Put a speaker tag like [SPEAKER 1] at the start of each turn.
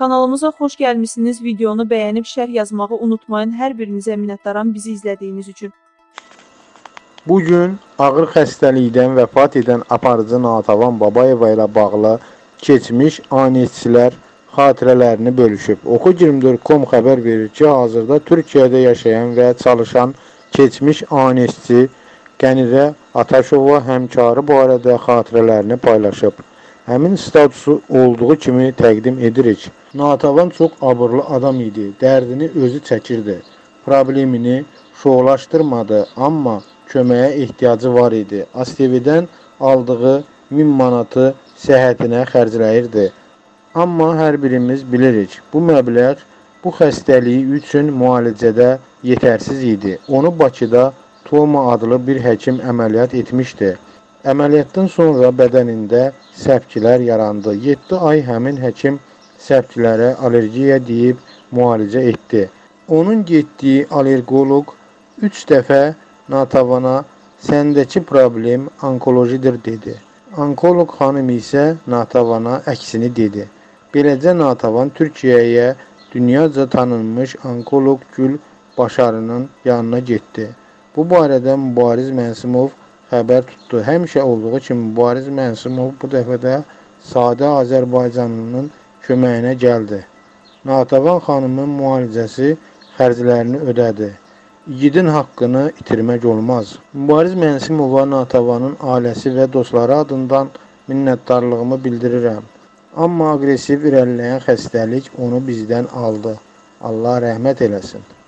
[SPEAKER 1] Kanalımıza xoş gəlmisiniz. Videonu bəyənib şərh yazmağı unutmayın. Hər birinizə minnətdaram bizi izlədiyiniz üçün.
[SPEAKER 2] Bu gün ağır xəstəlikdən vəfat edən aparıcı Natavan Babayeva ilə bağlı keçmiş anetçilər xatirələrini bölüşüb. Oku24.com xəbər verir ki, hazırda Türkiyədə yaşayan və çalışan keçmiş anetçi Qənirə Ataşova həmkarı barədə xatirələrini paylaşıb. Həmin statusu olduğu kimi təqdim edirik. Natavan çox abırlı adam idi. Dərdini özü çəkirdi. Problemini şoğlaşdırmadı, amma köməyə ehtiyacı var idi. ASTV-dən aldığı 1000 manatı səhhətinə xərcləyirdi. Amma hər birimiz bilirik, bu məbləğ bu xəstəliyi üçün müalicədə yetərsiz idi. Onu Bakıda Toma adlı bir həkim əməliyyat etmişdi. Əməliyyatdan sonra bədənində səpkilər yarandı. 7 ay həmin həkim səpkilərə allergiya deyib müalicə etdi. Onun getdiyi allergoloq 3 dəfə Natavana səndəki problem onkolojidir dedi. Onkoloq xanım isə Natavana əksini dedi. Beləcə Natavan Türkiyəyə dünyaca tanınmış onkoloq Gül Başarının yanına getdi. Bu barədə Mübariz Mənsimov xəbər tutdu. Həmişə olduğu kimi Mübariz Mənsimov bu dəfə də sadə Azərbaycanlının köməyinə gəldi. Natavan xanımın müalicəsi xərclərini ödədi. İgidin haqqını itirmək olmaz. Mübariz Mənsimova Natavanın ailəsi və dostları adından minnətdarlığımı bildirirəm. Amma aqressiv irəliləyən xəstəlik onu bizdən aldı. Allah rəhmət eləsin.